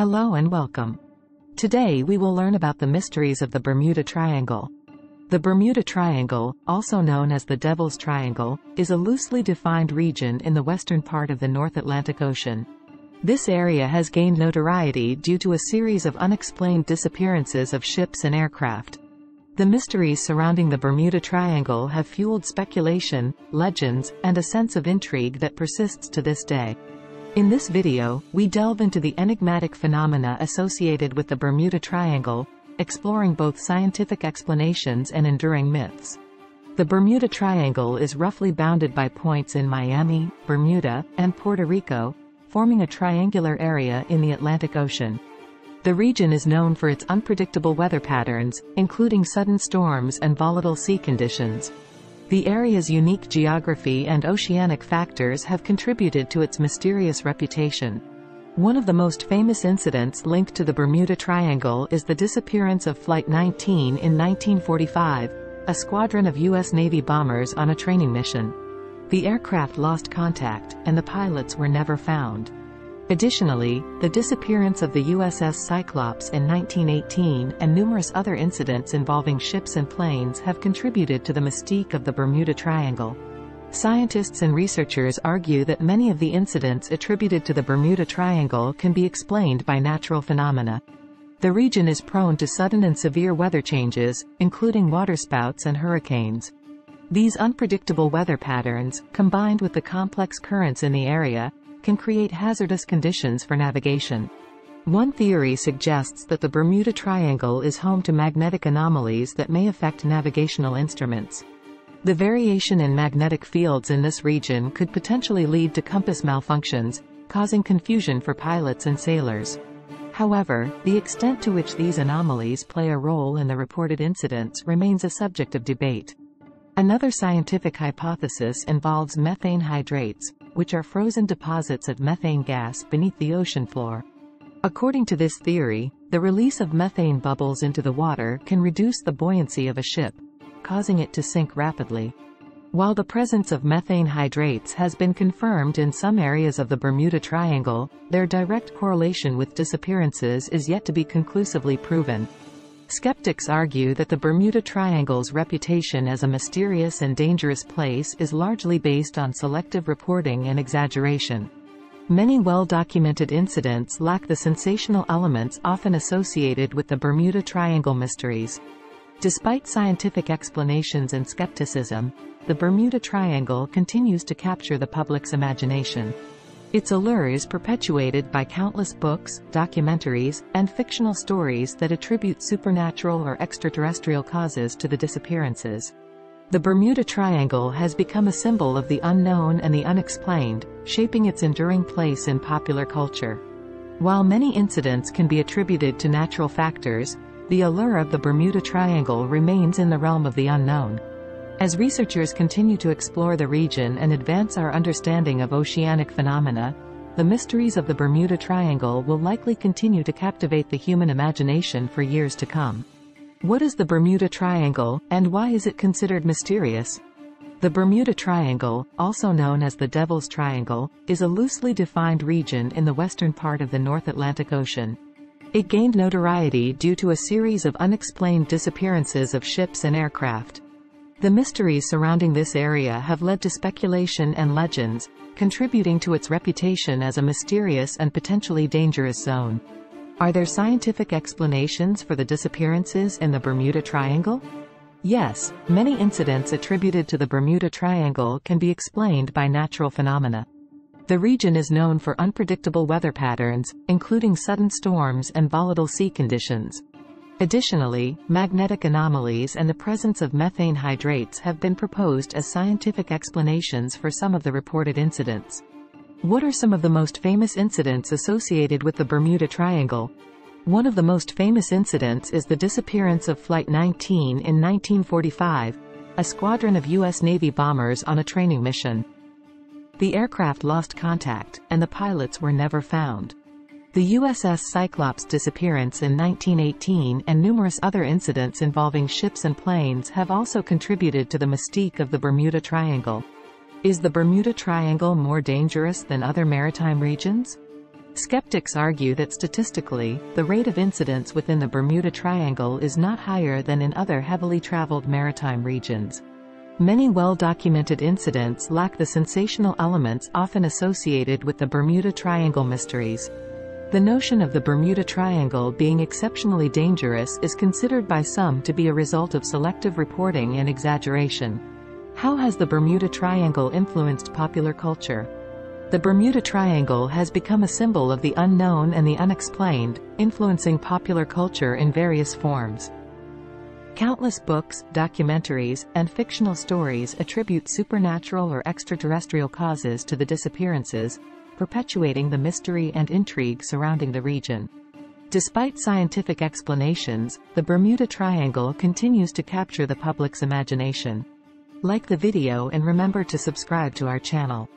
Hello and welcome. Today we will learn about the mysteries of the Bermuda Triangle. The Bermuda Triangle, also known as the Devil's Triangle, is a loosely defined region in the western part of the North Atlantic Ocean. This area has gained notoriety due to a series of unexplained disappearances of ships and aircraft. The mysteries surrounding the Bermuda Triangle have fueled speculation, legends, and a sense of intrigue that persists to this day. In this video, we delve into the enigmatic phenomena associated with the Bermuda Triangle, exploring both scientific explanations and enduring myths. The Bermuda Triangle is roughly bounded by points in Miami, Bermuda, and Puerto Rico, forming a triangular area in the Atlantic Ocean. The region is known for its unpredictable weather patterns, including sudden storms and volatile sea conditions. The area's unique geography and oceanic factors have contributed to its mysterious reputation. One of the most famous incidents linked to the Bermuda Triangle is the disappearance of Flight 19 in 1945, a squadron of U.S. Navy bombers on a training mission. The aircraft lost contact, and the pilots were never found. Additionally, the disappearance of the USS Cyclops in 1918 and numerous other incidents involving ships and planes have contributed to the mystique of the Bermuda Triangle. Scientists and researchers argue that many of the incidents attributed to the Bermuda Triangle can be explained by natural phenomena. The region is prone to sudden and severe weather changes, including waterspouts and hurricanes. These unpredictable weather patterns, combined with the complex currents in the area, can create hazardous conditions for navigation. One theory suggests that the Bermuda Triangle is home to magnetic anomalies that may affect navigational instruments. The variation in magnetic fields in this region could potentially lead to compass malfunctions, causing confusion for pilots and sailors. However, the extent to which these anomalies play a role in the reported incidents remains a subject of debate. Another scientific hypothesis involves methane hydrates, which are frozen deposits of methane gas beneath the ocean floor. According to this theory, the release of methane bubbles into the water can reduce the buoyancy of a ship, causing it to sink rapidly. While the presence of methane hydrates has been confirmed in some areas of the Bermuda Triangle, their direct correlation with disappearances is yet to be conclusively proven. Skeptics argue that the Bermuda Triangle's reputation as a mysterious and dangerous place is largely based on selective reporting and exaggeration. Many well-documented incidents lack the sensational elements often associated with the Bermuda Triangle mysteries. Despite scientific explanations and skepticism, the Bermuda Triangle continues to capture the public's imagination. Its allure is perpetuated by countless books, documentaries, and fictional stories that attribute supernatural or extraterrestrial causes to the disappearances. The Bermuda Triangle has become a symbol of the unknown and the unexplained, shaping its enduring place in popular culture. While many incidents can be attributed to natural factors, the allure of the Bermuda Triangle remains in the realm of the unknown. As researchers continue to explore the region and advance our understanding of oceanic phenomena, the mysteries of the Bermuda Triangle will likely continue to captivate the human imagination for years to come. What is the Bermuda Triangle, and why is it considered mysterious? The Bermuda Triangle, also known as the Devil's Triangle, is a loosely defined region in the western part of the North Atlantic Ocean. It gained notoriety due to a series of unexplained disappearances of ships and aircraft. The mysteries surrounding this area have led to speculation and legends, contributing to its reputation as a mysterious and potentially dangerous zone. Are there scientific explanations for the disappearances in the Bermuda Triangle? Yes, many incidents attributed to the Bermuda Triangle can be explained by natural phenomena. The region is known for unpredictable weather patterns, including sudden storms and volatile sea conditions. Additionally, magnetic anomalies and the presence of methane hydrates have been proposed as scientific explanations for some of the reported incidents. What are some of the most famous incidents associated with the Bermuda Triangle? One of the most famous incidents is the disappearance of Flight 19 in 1945, a squadron of U.S. Navy bombers on a training mission. The aircraft lost contact, and the pilots were never found. The USS Cyclops disappearance in 1918 and numerous other incidents involving ships and planes have also contributed to the mystique of the Bermuda Triangle. Is the Bermuda Triangle more dangerous than other maritime regions? Skeptics argue that statistically, the rate of incidents within the Bermuda Triangle is not higher than in other heavily traveled maritime regions. Many well-documented incidents lack the sensational elements often associated with the Bermuda Triangle mysteries. The notion of the Bermuda Triangle being exceptionally dangerous is considered by some to be a result of selective reporting and exaggeration. How has the Bermuda Triangle influenced popular culture? The Bermuda Triangle has become a symbol of the unknown and the unexplained, influencing popular culture in various forms. Countless books, documentaries, and fictional stories attribute supernatural or extraterrestrial causes to the disappearances, perpetuating the mystery and intrigue surrounding the region. Despite scientific explanations, the Bermuda Triangle continues to capture the public's imagination. Like the video and remember to subscribe to our channel.